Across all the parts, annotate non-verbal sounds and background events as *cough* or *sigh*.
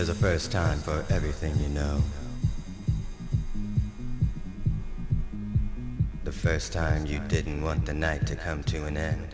There's a first time for everything you know. The first time you didn't want the night to come to an end.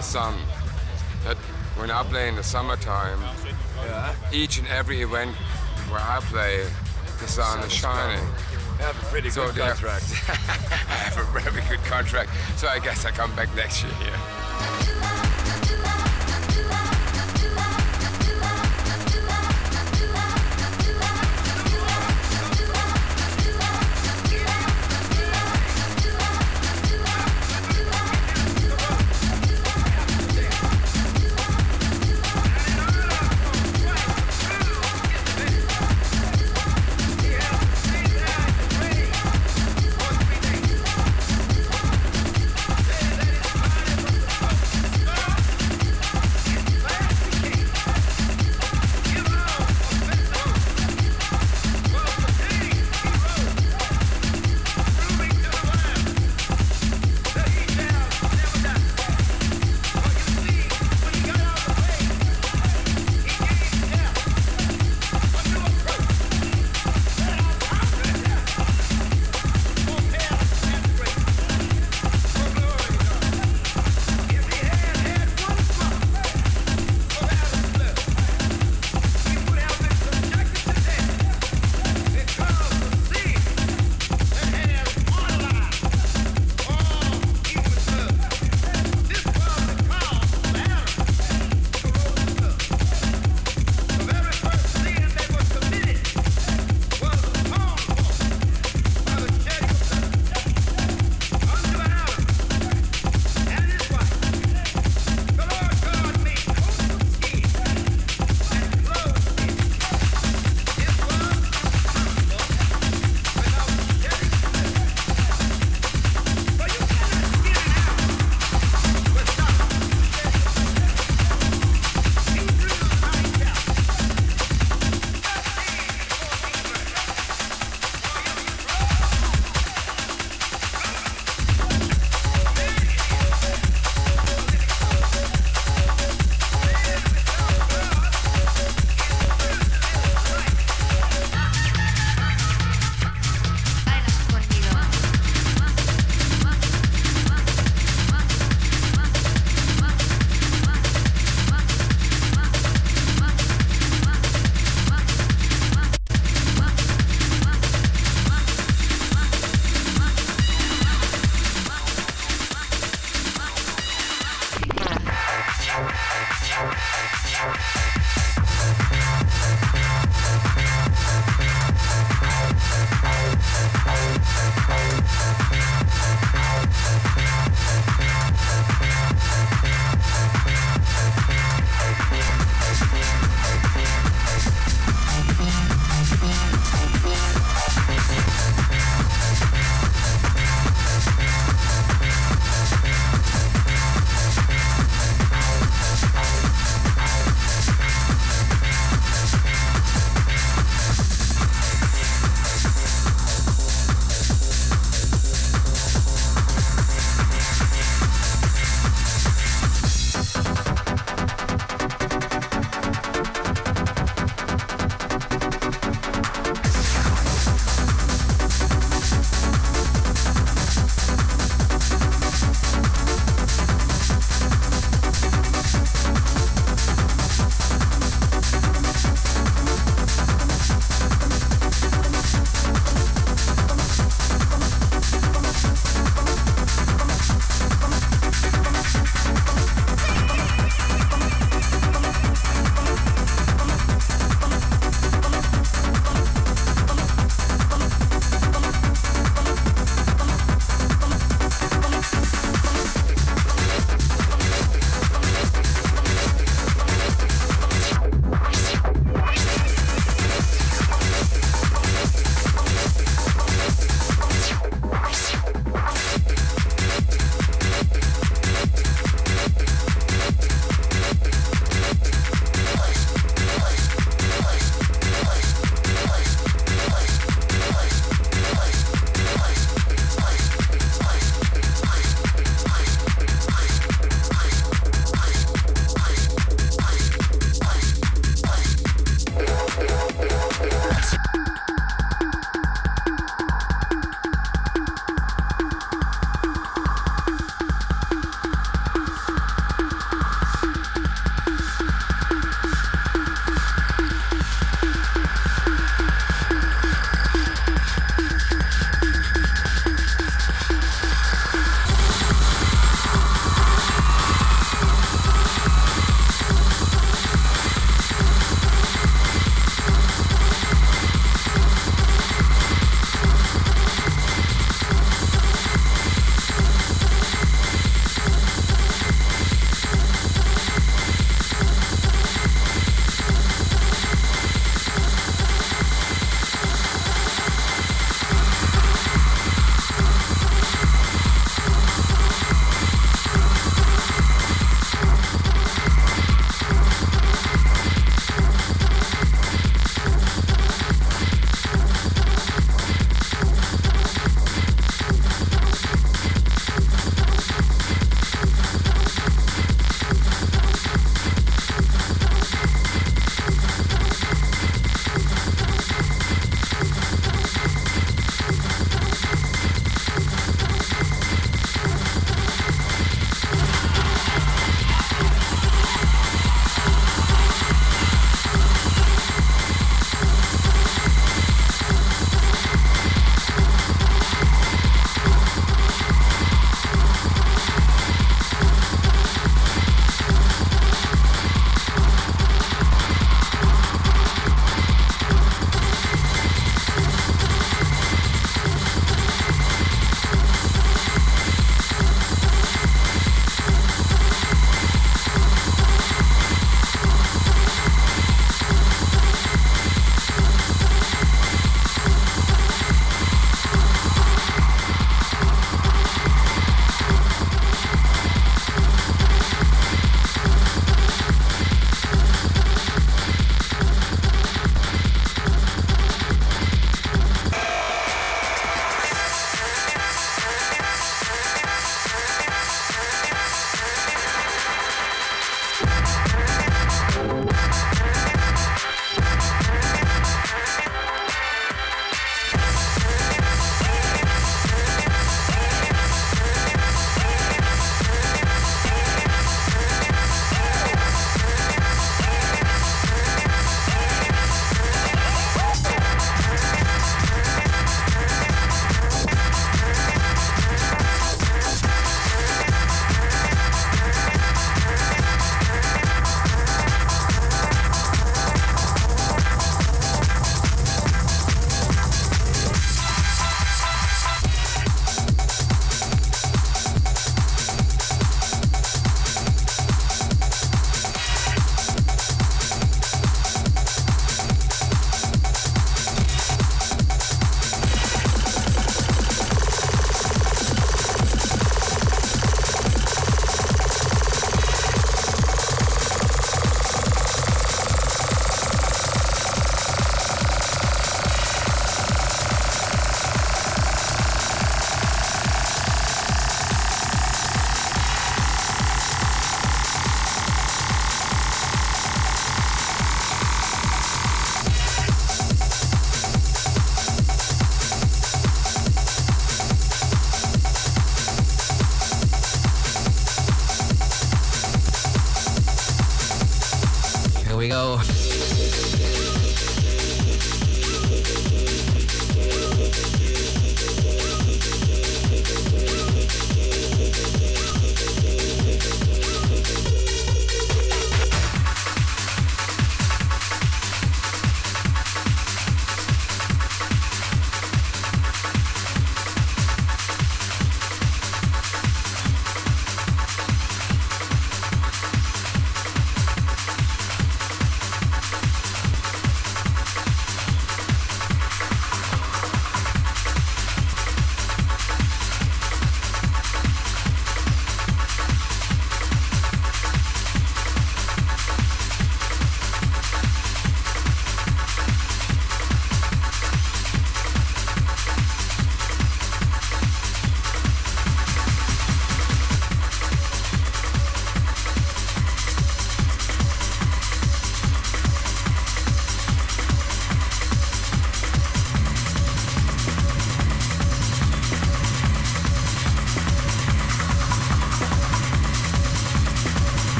The sun that when I play in the summertime, Yeah. each and every event where I play, the sun is shining. I have a pretty So good contract. *laughs* I have a very good contract, so I guess I come back next year here.